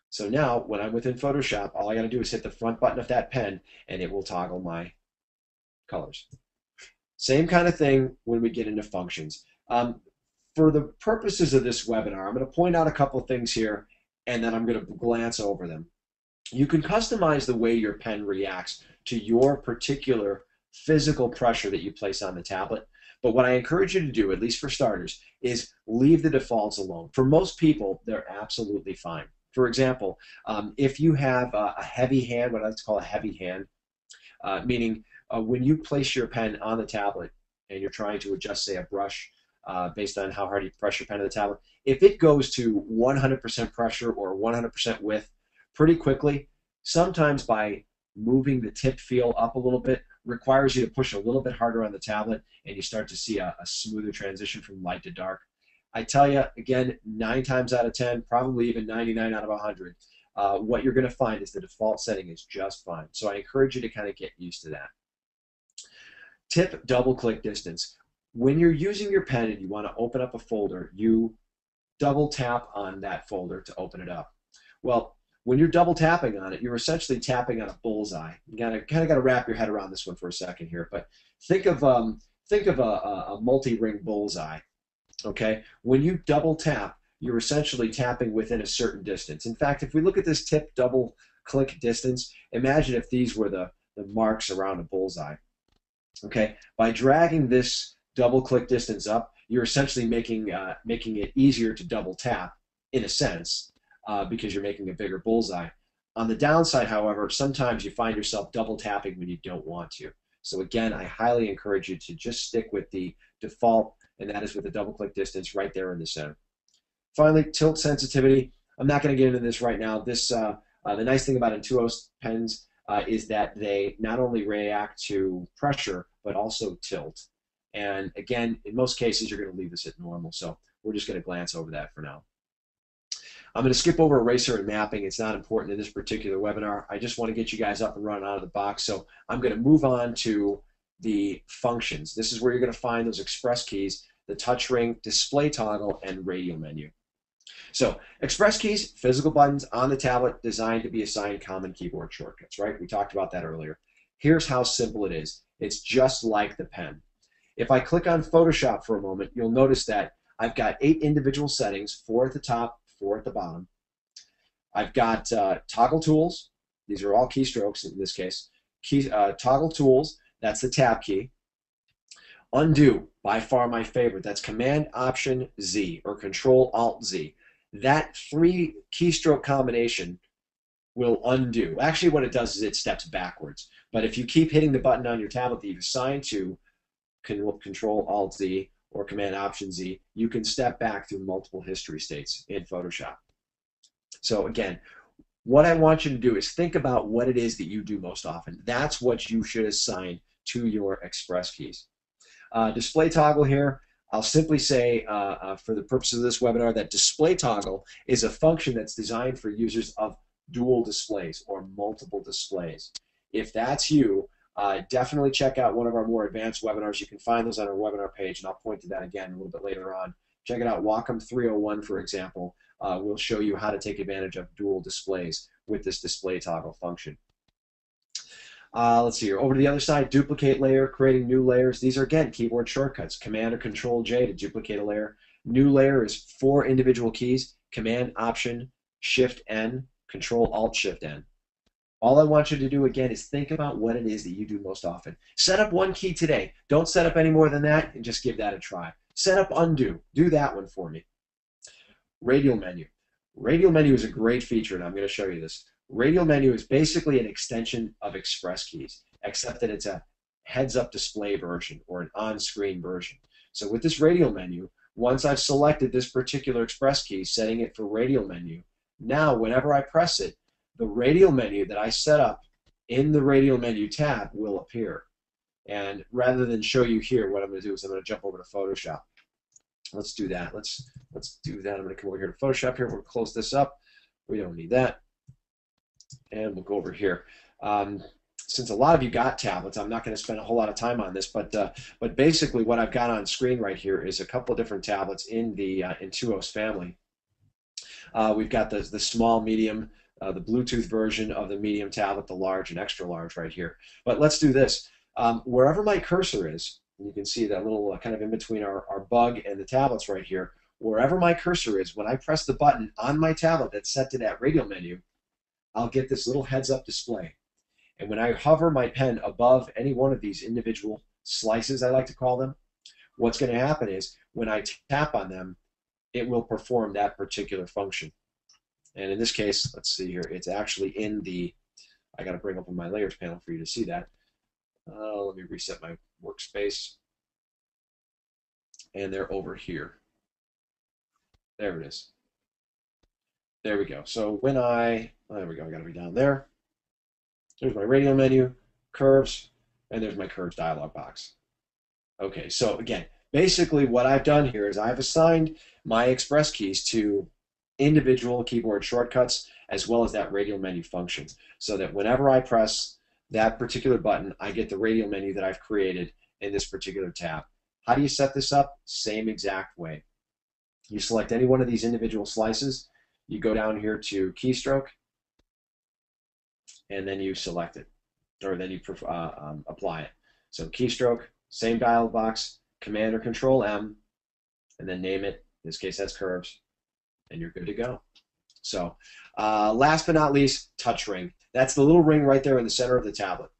So now, when I'm within Photoshop, all I got to do is hit the front button of that pen, and it will toggle my colors. Same kind of thing when we get into functions. Um, for the purposes of this webinar, I'm going to point out a couple things here, and then I'm going to glance over them. You can customize the way your pen reacts to your particular physical pressure that you place on the tablet. But what I encourage you to do, at least for starters, is leave the defaults alone. For most people, they're absolutely fine. For example, um, if you have a, a, heavy hand, what I like to call a heavy hand, uh, meaning uh, when you place your pen on the tablet and you're trying to adjust, say, a brush uh, based on how hard you press your pen to the tablet, if it goes to 100% pressure or 100% width pretty quickly, sometimes by moving the tip feel up a little bit requires you to push a little bit harder on the tablet and you start to see a, a smoother transition from light to dark. I tell you, again, nine times out of 10, probably even 99 out of 100, uh, what you're going to find is the default setting is just fine. So I encourage you to kind of get used to that. Tip double click distance. When you're using your pen and you want to open up a folder, you double tap on that folder to open it up. Well, when you're double tapping on it, you're essentially tapping on a bullseye. You gotta kind of got to wrap your head around this one for a second here, but think of um, think of a, a multi-ring bullseye. Okay, when you double tap, you're essentially tapping within a certain distance. In fact, if we look at this tip double click distance, imagine if these were the, the marks around a bullseye. Okay, by dragging this double click distance up, you're essentially making uh, making it easier to double tap in a sense uh, because you're making a bigger bullseye. On the downside, however, sometimes you find yourself double tapping when you don't want to. So again, I highly encourage you to just stick with the default, and that is with the double click distance right there in the center. Finally, tilt sensitivity. I'm not going to get into this right now. This uh, uh, the nice thing about Intuos pens uh, is that they not only react to pressure but also tilt. And again, in most cases, you're going to leave this at normal. So we're just going to glance over that for now. I'm going to skip over eraser and mapping. It's not important in this particular webinar. I just want to get you guys up and running out of the box. So I'm going to move on to the functions. This is where you're going to find those express keys, the touch ring, display toggle, and radial menu. So express keys, physical buttons on the tablet designed to be assigned common keyboard shortcuts, right? We talked about that earlier. Here's how simple it is. It's just like the pen. If I click on Photoshop for a moment, you'll notice that I've got eight individual settings, four at the top, four at the bottom. I've got uh, toggle tools. These are all keystrokes in this case. Key, uh, toggle tools, that's the tab key. Undo, by far my favorite. That's Command Option Z or Control Alt Z. That three keystroke combination will undo. Actually, what it does is it steps backwards. But if you keep hitting the button on your tablet that you've assigned to Control Alt Z, or Command Option Z, you can step back through multiple history states in Photoshop. So again, what I want you to do is think about what it is that you do most often. That's what you should assign to your express keys. Uh, display toggle here, I'll simply say uh, uh, for the purposes of this webinar that display toggle is a function that's designed for users of dual displays or multiple displays. If that's you, uh, definitely check out one of our more advanced webinars. You can find those on our webinar page, and I'll point to that again a little bit later on. Check it out, Wacom 301, for example. Uh, will show you how to take advantage of dual displays with this display toggle function. Uh, let's see here. Over to the other side, duplicate layer, creating new layers. These are, again, keyboard shortcuts. Command or Control J to duplicate a layer. New layer is four individual keys. Command, Option, Shift N, Control Alt Shift N. All I want you to do again is think about what it is that you do most often. Set up one key today. Don't set up any more than that and just give that a try. Set up undo. Do that one for me. Radial menu. Radial menu is a great feature and I'm going to show you this. Radial menu is basically an extension of Express keys, except that it's a heads-up display version or an on-screen version. So with this radial menu, once I've selected this particular Express key, setting it for radial menu, now whenever I press it, the radial menu that I set up in the radial menu tab will appear. And rather than show you here, what I'm going to do is I'm going to jump over to Photoshop. Let's do that. Let's let's do that. I'm going to come over here to Photoshop here. We'll close this up. We don't need that. And we'll go over here. Um, since a lot of you got tablets, I'm not going to spend a whole lot of time on this, but uh, but basically what I've got on screen right here is a couple different tablets in the uh, Intuos family. Uh, we've got the the small, medium, uh, the Bluetooth version of the medium tablet, the large and extra large right here. But let's do this. Um, wherever my cursor is, you can see that little uh, kind of in between our, our bug and the tablets right here, wherever my cursor is, when I press the button on my tablet that's set to that radial menu, I'll get this little heads-up display. And when I hover my pen above any one of these individual slices, I like to call them, what's going to happen is when I tap on them, it will perform that particular function. And in this case, let's see here, it's actually in the, I got to bring up my layers panel for you to see that. Uh, let me reset my workspace. And they're over here. There it is. There we go. So when I, there we go, I got to be down there. There's my radial menu, curves, and there's my curves dialog box. Okay, so again, basically what I've done here is I've assigned my express keys to individual keyboard shortcuts as well as that radial menu function so that whenever I press that particular button, I get the radial menu that I've created in this particular tab. How do you set this up? Same exact way. You select any one of these individual slices, you go down here to keystroke, and then you select it, or then you uh, um, apply it. So keystroke, same dialog box, Command or Control M, and then name it. In this case, that's curves, and you're good to go. So, uh, last but not least, touch ring. That's the little ring right there in the center of the tablet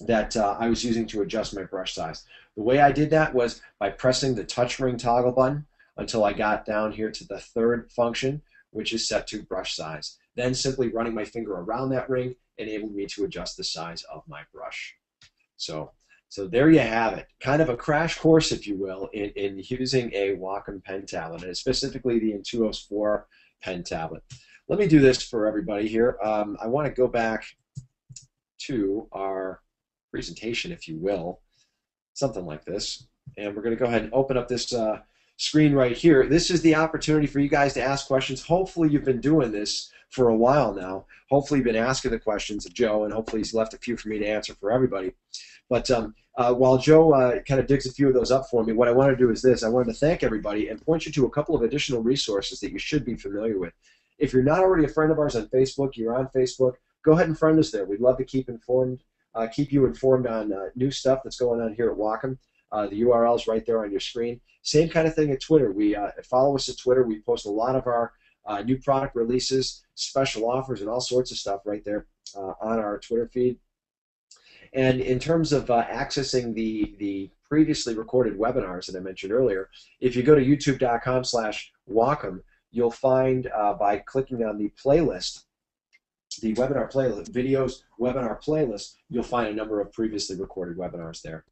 that uh, I was using to adjust my brush size. The way I did that was by pressing the touch ring toggle button until I got down here to the third function, which is set to brush size. Then simply running my finger around that ring enabled me to adjust the size of my brush. So, so there you have it. Kind of a crash course, if you will, in, in using a Wacom pen tablet, and specifically the Intuos 4 pen tablet. Let me do this for everybody here. Um, I want to go back to our presentation, if you will, something like this. And we're going to go ahead and open up this uh, screen right here. This is the opportunity for you guys to ask questions. Hopefully you've been doing this for a while now. Hopefully you've been asking the questions of Joe, and hopefully he's left a few for me to answer for everybody. But um, uh, while Joe uh, kind of digs a few of those up for me, what I want to do is this. I wanted to thank everybody and point you to a couple of additional resources that you should be familiar with. If you're not already a friend of ours on Facebook, you're on Facebook, go ahead and friend us there. We'd love to keep informed uh, keep you informed on uh, new stuff that's going on here at Wacom. Uh, the URL is right there on your screen. Same kind of thing at Twitter. We uh, follow us at Twitter. We post a lot of our new product releases, special offers, and all sorts of stuff right there on our Twitter feed. And in terms of uh, accessing the the previously recorded webinars that I mentioned earlier, if you go to youtube.com/wacom, you'll find uh, by clicking on the playlist the webinar playlist, videos webinar playlist, you'll find a number of previously recorded webinars there.